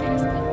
Thanks.